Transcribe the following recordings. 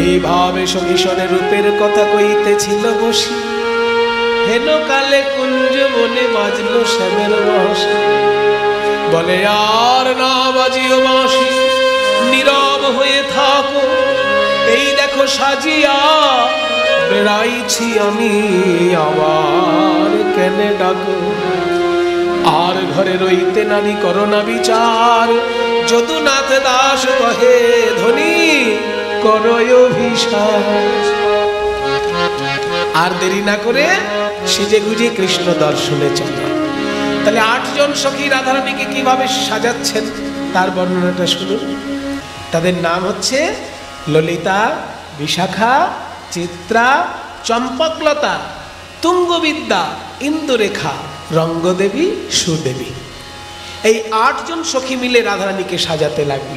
এইভাবে সখীশনে রূপের কথা কইতেছিল বসি। হেন কালে কুঞ্জ বনে বাজলো শ্যামের রহস্য। বলে, আর না বাজিও বাঁশি নীরব হয়ে থাকো। এই দেখো সাজিয়া, বেড়াইছি আমি আবার কেনে ডাকো। আর ঘরে রইতে নারী করোনা বিচার, যদুনাথ দাস কহে, ধনী করয় আর দেরি না করে সেজে গুজে কৃষ্ণ দর্শনে চলে। তাহলে আটজন সখী রাধারানীকে কীভাবে সাজাচ্ছেন তার বর্ণনাটা শুনুন। তাদের নাম হচ্ছে ললিতা, বিশাখা, চিত্রা, চম্পকলতা, তুঙ্গবিদ্যা ইন্দুরেখা রঙ্গদেবী, সুদেবী। এই আটজন সখী মিলে রাধারানীকে সাজাতে লাগল।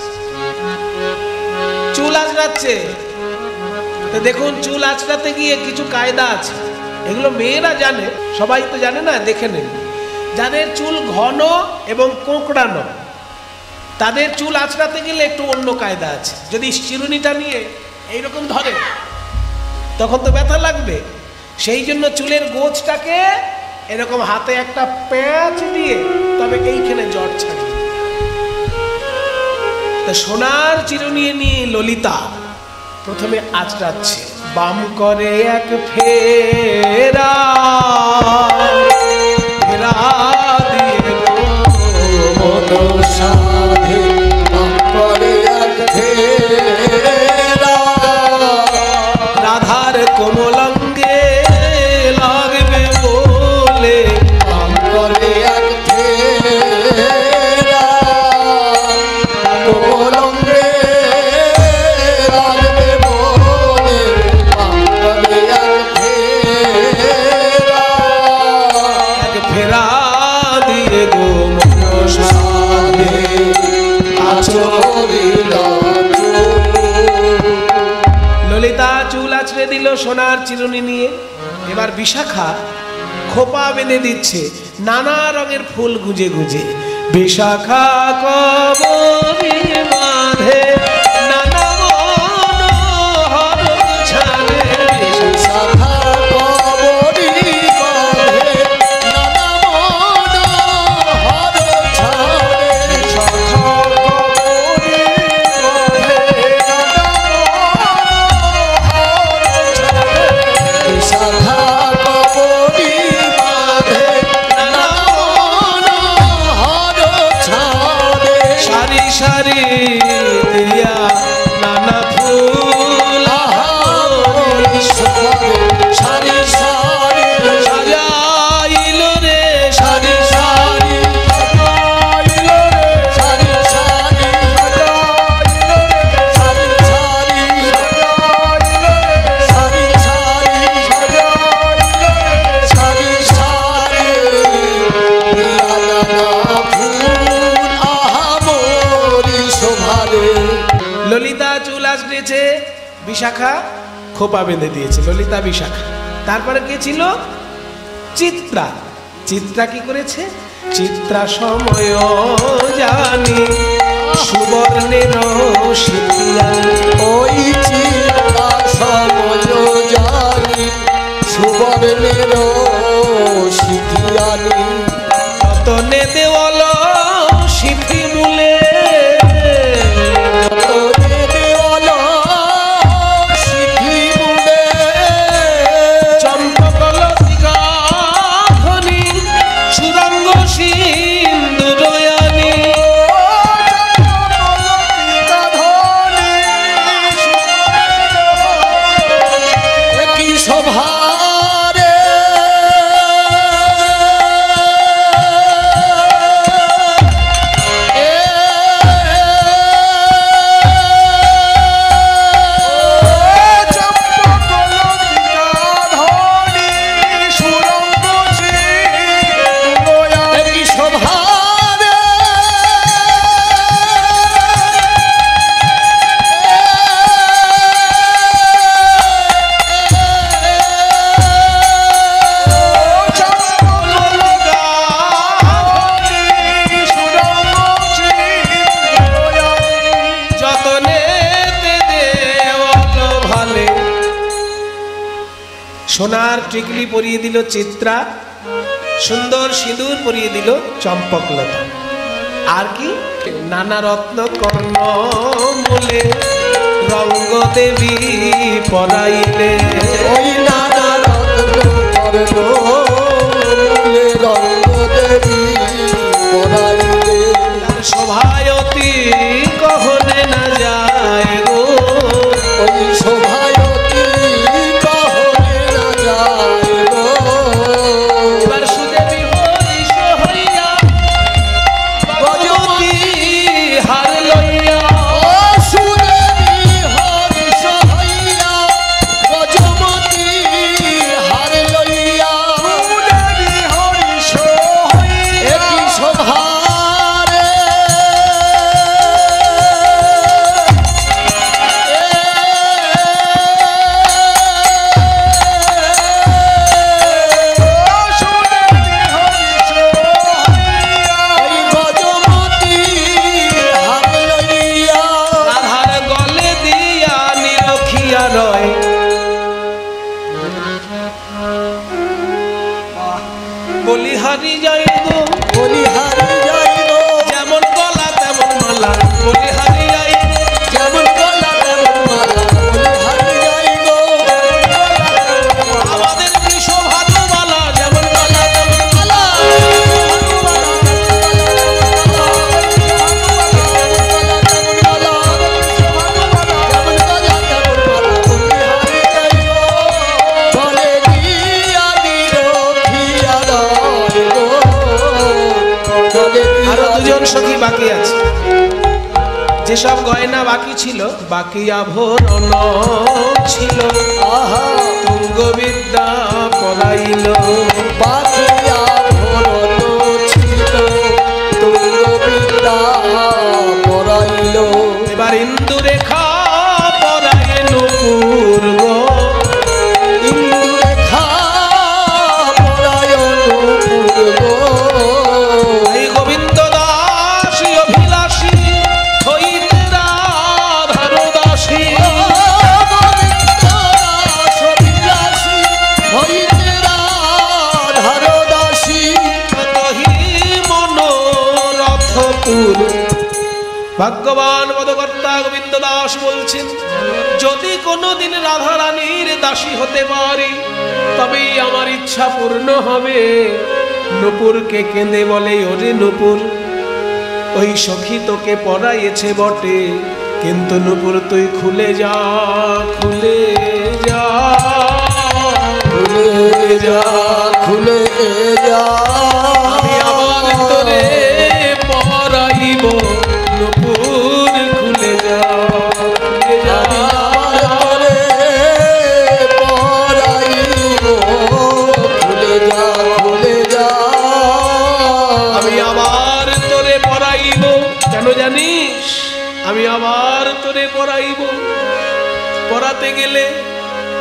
আচড়াচ্ছে তো দেখুন, চুল আচড়াতে গিয়ে কিছু কায়দা আছে। এগুলো মেয়েরা জানে, সবাই তো জানে না, দেখে নেন যাদের চুল ঘন এবং কোঁকড়ানো, তাদের চুল আঁচড়াতে গেলে একটু অন্য কায়দা আছে। যদি চিরুনিটা নিয়ে এইরকম ধরে, তখন তো ব্যথা লাগবে। সেই জন্য চুলের গোছটাকে এরকম হাতে একটা প্যাঁচ দিয়ে তবে এইখানে জ্বর ছাড়ে তা সোনার চিরুনি নিয়ে ললিতা প্রথমে আচড়াচ্ছে বাম করে এক ফেরা। সোনার চিরুনি নিয়ে এবার বিশাখা খোপা বেঁধে দিচ্ছে, নানা রঙের ফুল গুজে গুজে। বিশাখা কবে বাঁধে খোপা বেঁধে দিয়েছে ললিতা বিশাখা। তারপরে কে ছিল? চিত্রা। চিত্রা কি করেছে? চিত্রা সময় জানি সুবর্ণের শিখিয়ানি ওই চিত্রা সময় জানি সুবর্ণের সোনার টিকলি পরিয়ে দিল চিত্রা, সুন্দর সিঁদুর পরিয়ে দিল চম্পকলতা। আর কি? নানা রত্ন কর্ণ মূলে রঙ্গ দেবী পড়াইলে ওই নানা রত্ন কর্ণ বলি হারি যাই গো বলিহারি যাইব। যেমন গলা তেমন মালা। বলি সখী বাকি আছে? যেসব গয়না বাকি ছিল, বাকি আভরণ ছিল। তুঙ্গ বিদ্যা পড়াইল। এবার ইন্দু রেখা পরায় নুপুর ভাগ্যবান পদকর্তা গোবিন্দ দাস বলছেন, যদি কোনোদিন রাধা রানীর দাসী হতে পারি, তবেই আমার ইচ্ছা পূর্ণ হবে। নুপুরকে কেঁদে বলে, ওরে নুপুর, ওই সখী তোকে পড়াইছে বটে, কিন্তু নুপুর তুই খুলে যা খুলে যা খুলে যা খুলে যা। আমি আমার তোরে আমি আবার তোরে পড়াইব। পড়াতে গেলে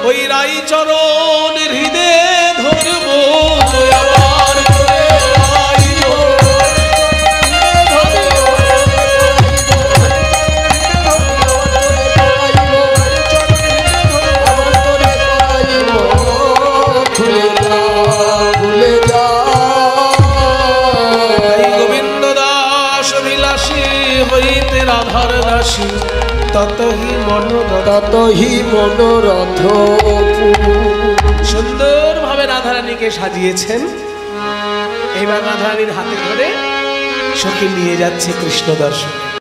ওই রাই চরণ হৃদে ধরব। আবার ততহি মনোরথ। ততহি মনোরথ। সুন্দরভাবে রাধারানীকে সাজিয়েছেন। এবার রাধারানীর হাতে ধরে সখী নিয়ে যাচ্ছে কৃষ্ণ দর্শন।